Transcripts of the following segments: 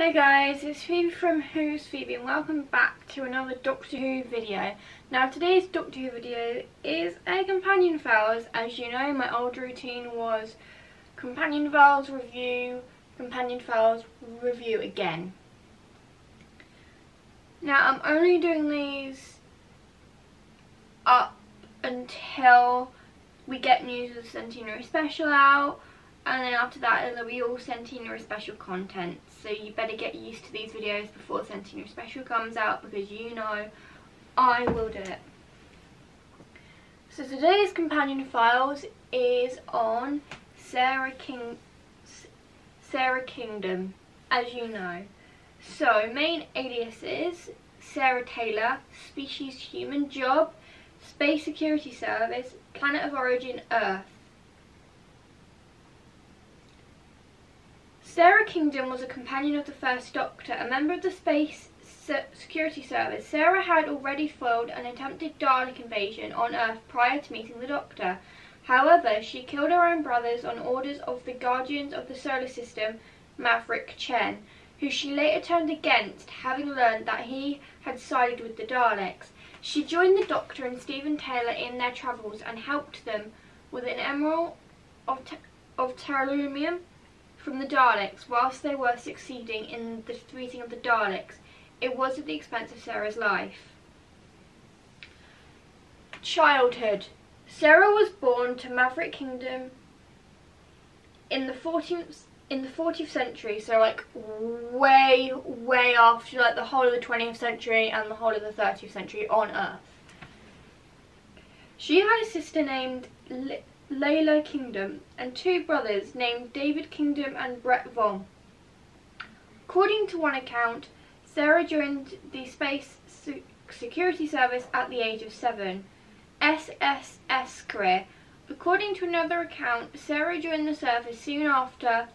Hey guys, it's Phoebe from Who's Phoebe and welcome back to another Doctor Who video. Now today's Doctor Who video is a Companion Files. As you know, my old routine was Companion Files review, Companion Files review again. Now I'm only doing these up until we get news of the Centenary Special out and then after that it'll be all Centenary Special content so you better get used to these videos before Centenary Special comes out because you know I will do it. So today's companion files is on Sara King Sara Kingdom as you know. So main aliases Sara Taylor, species human job, space security service, planet of origin Earth. Sara Kingdom was a companion of the First Doctor, a member of the Space Security Service. Sara had already foiled an attempted Dalek invasion on Earth prior to meeting the Doctor. However, she killed her own brothers on orders of the Guardians of the Solar System, Mavic Chen, who she later turned against, having learned that he had sided with the Daleks. She joined the Doctor and Steven Taylor in their travels and helped them with an emerald of, of Terralumium from the Daleks whilst they were succeeding in the defeating of the Daleks. It was at the expense of Sara's life. Childhood. Sara was born to Maverick Kingdom in the 14th in the 40th century, so like way, way after like the whole of the 20th century and the whole of the 30th century on Earth. She had a sister named Layla Kingdom, and two brothers named David Kingdom and Bret Vyon. According to one account, Sara joined the Space Security Service at the age of seven. SSS career. According to another account, Sara joined the service soon after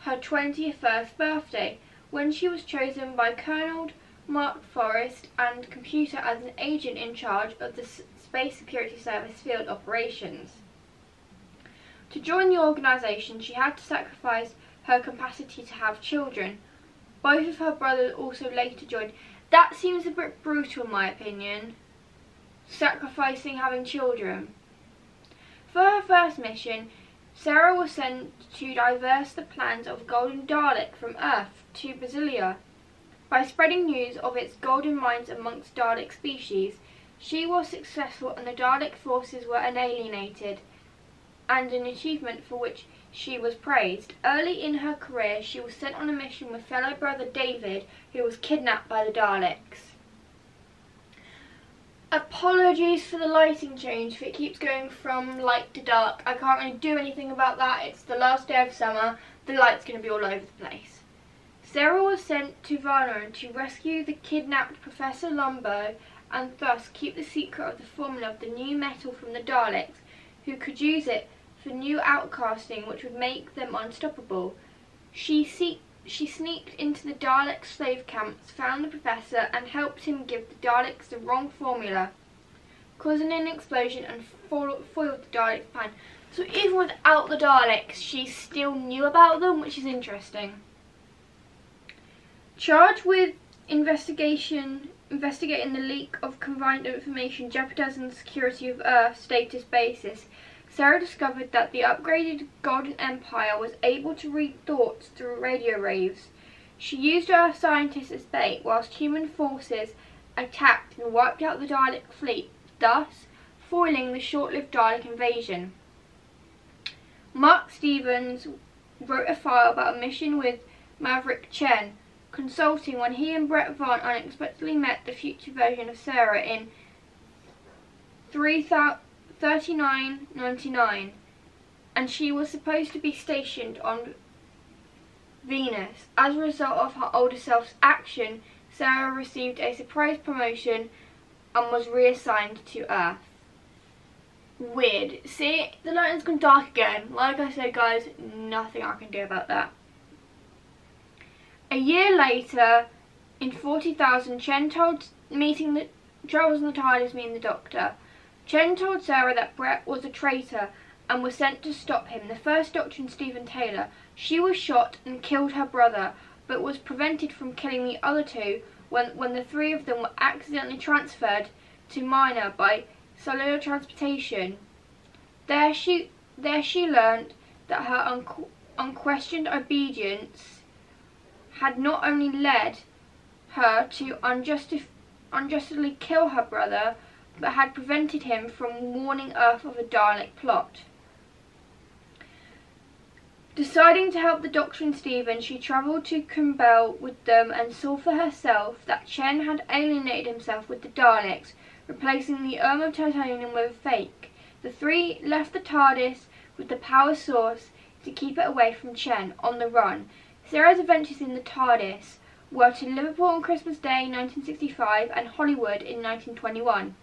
her 21st birthday, when she was chosen by Colonel Mark Forrest and Computer as an agent in charge of the Space Security Service field operations. To join the organisation, she had to sacrifice her capacity to have children. Both of her brothers also later joined. That seems a bit brutal in my opinion. Sacrificing having children. For her first mission, Sara was sent to diverse the plans of Golden Dalek from Earth to Brasilia. By spreading news of its golden mines amongst Dalek species, she was successful and the Dalek forces were annihilated and an achievement for which she was praised. Early in her career, she was sent on a mission with fellow brother David, who was kidnapped by the Daleks. Apologies for the lighting change, if it keeps going from light to dark. I can't really do anything about that. It's the last day of summer. The light's going to be all over the place. Sara was sent to Varna to rescue the kidnapped Professor Lombo and thus keep the secret of the formula of the new metal from the Daleks, who could use it for new outcasting which would make them unstoppable. She, she sneaked into the Dalek slave camps, found the professor, and helped him give the Daleks the wrong formula, causing an explosion and foiled the Daleks' plan. So even without the Daleks, she still knew about them, which is interesting. Charged with investigation investigating the leak of combined information jeopardizing the security of Earth status basis, Sara discovered that the upgraded Golden Empire was able to read thoughts through radio waves. She used Earth scientists as bait whilst human forces attacked and wiped out the Dalek fleet, thus foiling the short-lived Dalek invasion. Mark Stevens wrote a file about a mission with Mavic Chen, consulting when he and Bret Vyon unexpectedly met the future version of Sara in 3000. 39.99 and she was supposed to be stationed on Venus. As a result of her older self's action, Sara received a surprise promotion and was reassigned to Earth. Weird. See, the lighting's gone dark again. Like I said, guys, nothing I can do about that. A year later, in 40,000, Chen told meeting the Charles and the TARDIS meeting the Doctor. Chen told Sara that Bret was a traitor and was sent to stop him. The first Doctor and Steven Taylor. She was shot and killed her brother. but was prevented from killing the other two when, when the three of them were accidentally transferred to Minor by cellular transportation. There she, there she learned that her unqu unquestioned obedience had not only led her to unjusti unjustly kill her brother, but had prevented him from warning Earth of a Dalek plot. Deciding to help the Doctor and Steven, she travelled to Kembel with them and saw for herself that Chen had alienated himself with the Daleks, replacing the Urn of Titanium with a fake. The three left the TARDIS with the power source to keep it away from Chen on the run. Sara's adventures in the TARDIS were to Liverpool on Christmas Day 1965 and Hollywood in 1921.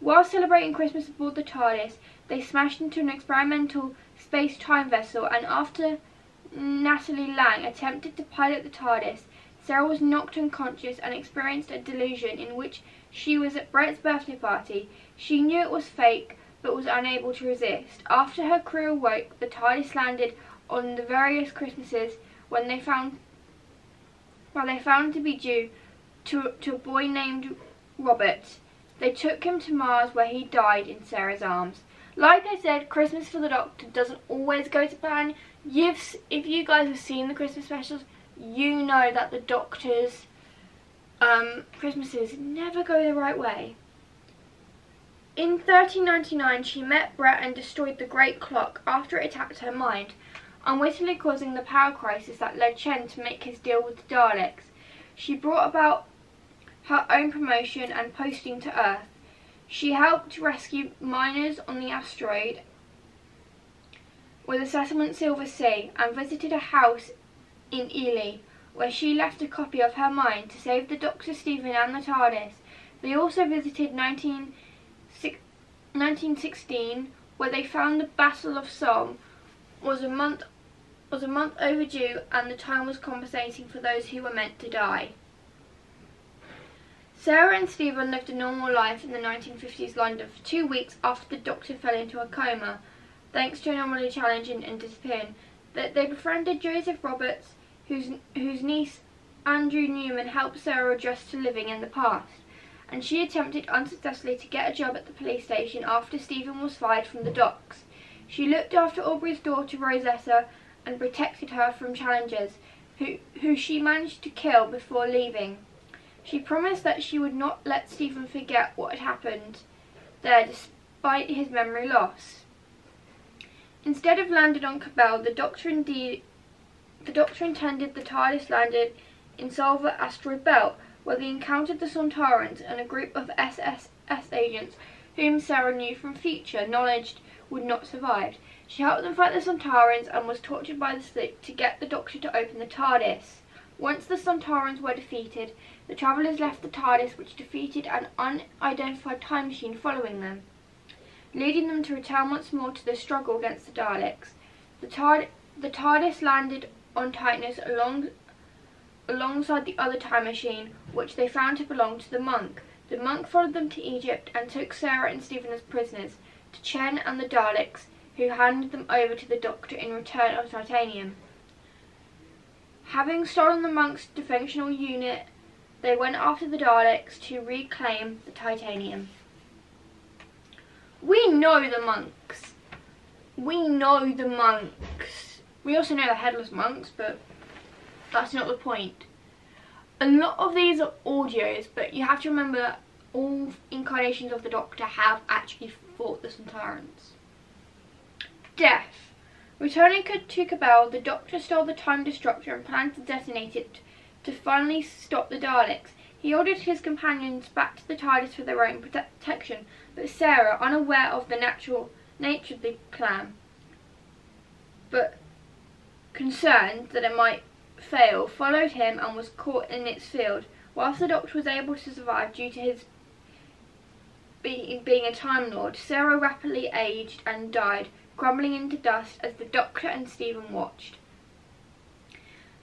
While celebrating Christmas aboard the TARDIS, they smashed into an experimental space-time vessel and after Natalie Lang attempted to pilot the TARDIS, Sara was knocked unconscious and experienced a delusion in which she was at Bret's birthday party. She knew it was fake, but was unable to resist. After her crew awoke, the TARDIS landed on the various Christmases when they found well, they found to be due to, to a boy named Robert. They took him to Mars where he died in Sara's arms. Like I said, Christmas for the Doctor doesn't always go to plan. You've, if you guys have seen the Christmas specials, you know that the Doctor's um, Christmases never go the right way. In 1399, she met Brett and destroyed the Great Clock after it attacked her mind, unwittingly causing the power crisis that led Chen to make his deal with the Daleks. She brought about her own promotion and posting to Earth. She helped rescue miners on the asteroid with the settlement Silver Sea and visited a house in Ely where she left a copy of her mind to save the Doctor, Steven and the TARDIS. They also visited 19 1916, where they found the Battle of Somme was a month was a month overdue and the time was compensating for those who were meant to die. Sara and Steven lived a normal life in the 1950s London for two weeks after the doctor fell into a coma, thanks to an anomaly challenging and disappearing. That they befriended Joseph Roberts, whose, whose niece Andrew Newman helped Sara adjust to living in the past and she attempted unsuccessfully to get a job at the police station after Steven was fired from the docks. She looked after Aubrey's daughter Rosetta and protected her from challengers, who, who she managed to kill before leaving. She promised that she would not let Steven forget what had happened there despite his memory loss. Instead of landing on Kembel, the doctor indeed the doctor intended the TARDIS landed in Suvla asteroid belt, where they encountered the Sontarans and a group of SSS agents whom Sara knew from future knowledge would not survive. She helped them fight the Sontarans and was tortured by the sleep to get the Doctor to open the TARDIS. Once the Sontarans were defeated, the travellers left the TARDIS which defeated an unidentified time machine following them, leading them to return once more to the struggle against the Daleks. The, the TARDIS landed on Titanus along alongside the other time machine, which they found to belong to the monk. The monk followed them to Egypt and took Sara and Steven as prisoners, Chen and the Daleks, who handed them over to the Doctor in return of titanium. Having stolen the monk's defensional unit, they went after the Daleks to reclaim the titanium. We know the monks. We know the monks. We also know the headless monks, but that's not the point. A lot of these are audios, but you have to remember all incarnations of the Doctor have actually fought the Sontarans. Death. Returning to Kembel, the Doctor stole the Time Destructor and planned to detonate it to finally stop the Daleks. He ordered his companions back to the TARDIS for their own protection, but Sara, unaware of the natural nature of the plan, but concerned that it might fail, followed him and was caught in its field. Whilst the Doctor was able to survive due to his being, being a Time Lord, Sara rapidly aged and died, crumbling into dust as the Doctor and Steven watched.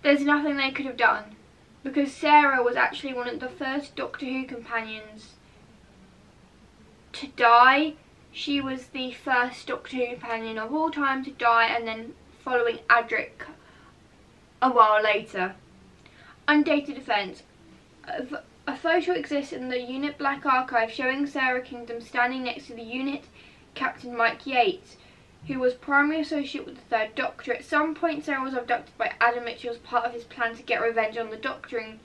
There's nothing they could have done, because Sara was actually one of the first Doctor Who companions to die. She was the first Doctor Who companion of all time to die, and then following Adric a while later. Undated offence. Photo exists in the Unit Black Archive showing Sara Kingdom standing next to the unit captain Mike Yates, who was primary associate with the Third Doctor. At some point, Sara was abducted by Adam Mitchell as part of his plan to get revenge on the Doctor in,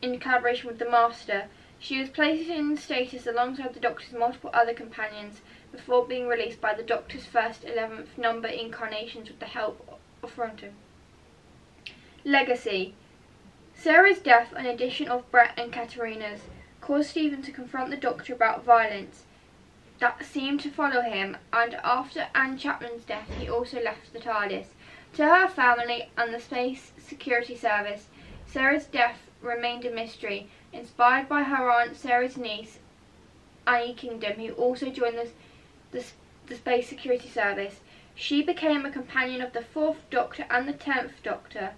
in collaboration with the Master. She was placed in status alongside the Doctor's multiple other companions before being released by the Doctor's first 11th number incarnations with the help of Fronto. Legacy Sara's death and addition of Bret and Katarina's caused Steven to confront the Doctor about violence that seemed to follow him, and after Anne Chapman's death, he also left the TARDIS. To her family and the Space Security Service, Sara's death remained a mystery, inspired by her aunt Sara's niece, Anya Kingdom, who also joined the, the, the Space Security Service. She became a companion of the Fourth Doctor and the Tenth Doctor.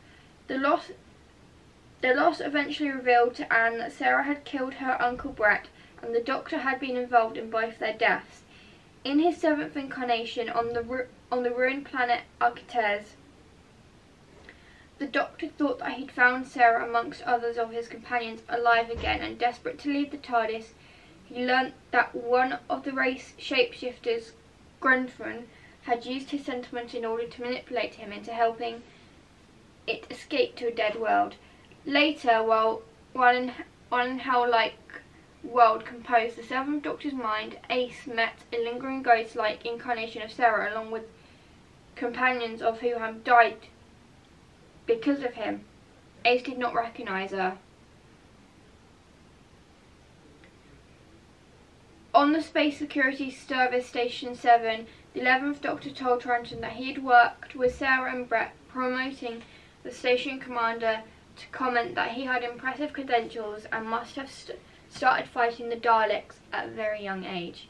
The loss, the loss eventually revealed to Anya that Sara had killed her uncle Bret and the Doctor had been involved in both their deaths. In his seventh incarnation on the, on the ruined planet Arcturus, the Doctor thought that he'd found Sara amongst others of his companions alive again, and desperate to leave the TARDIS, he learnt that one of the race shapeshifters, Grenfern, had used his sentiments in order to manipulate him into helping it escape to a dead world. Later, while while in, while in hell like world composed the Seventh Doctor's mind, Ace met a lingering ghost-like incarnation of Sara along with companions of who had died because of him. Ace did not recognise her. On the Space Security Service Station 7, the 11th Doctor told Trenton that he had worked with Sara and Bret promoting the station commander to comment that he had impressive credentials and must have started fighting the Daleks at a very young age.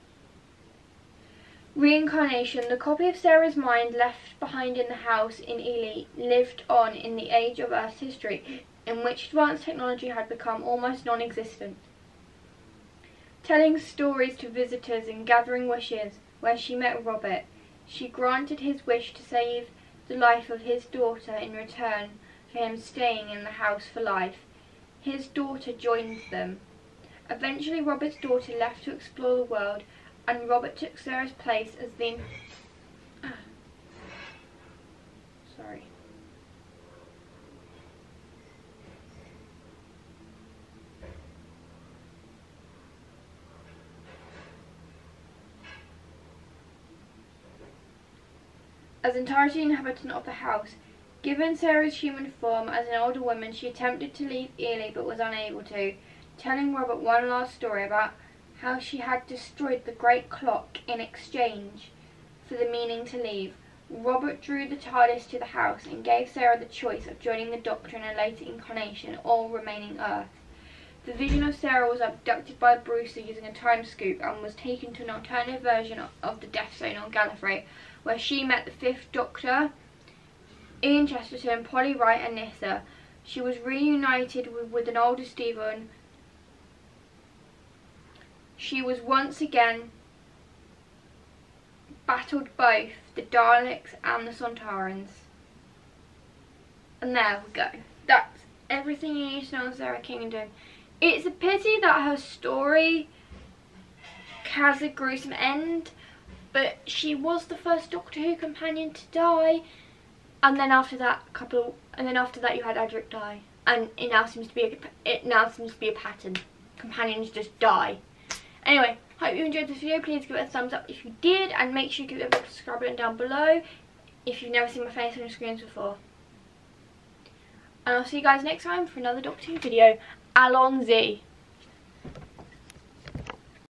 Reincarnation, the copy of Sara's mind left behind in the house in Ely lived on in the age of Earth's history, in which advanced technology had become almost non-existent. Telling stories to visitors and gathering wishes, where she met Robert, she granted his wish to save the life of his daughter in return him staying in the house for life. His daughter joined them, Eventually Robert's daughter left to explore the world and Robert took Sara's place as the... Sorry. As entirely inhabitant of the house, given Sara's human form as an older woman, she attempted to leave Ely but was unable to telling Robert one last story about how she had destroyed the great clock in exchange for the meaning to leave. Robert drew the TARDIS to the house and gave Sara the choice of joining the Doctor in a later incarnation or remaining Earth. The vision of Sara was abducted by Brewster using a time scoop and was taken to an alternative version of the Death Zone on Gallifrey, where she met the Fifth Doctor, Ian Chesterton, Polly Wright and Nyssa. She was reunited with, with an older Steven she was once again battled both the Daleks and the Sontarans. And there we go. That's everything you need to know on Sara Kingdom. It's a pity that her story has a gruesome end, but she was the first Doctor Who companion to die, and then after that, couple, and then after that, you had Adric die, and it now seems to be a, it now seems to be a pattern. Companions just die. Anyway, hope you enjoyed this video. Please give it a thumbs up if you did. And make sure you give it a subscribe button down below if you've never seen my face on screens before. And I'll see you guys next time for another Doctor Who video. Allons-y.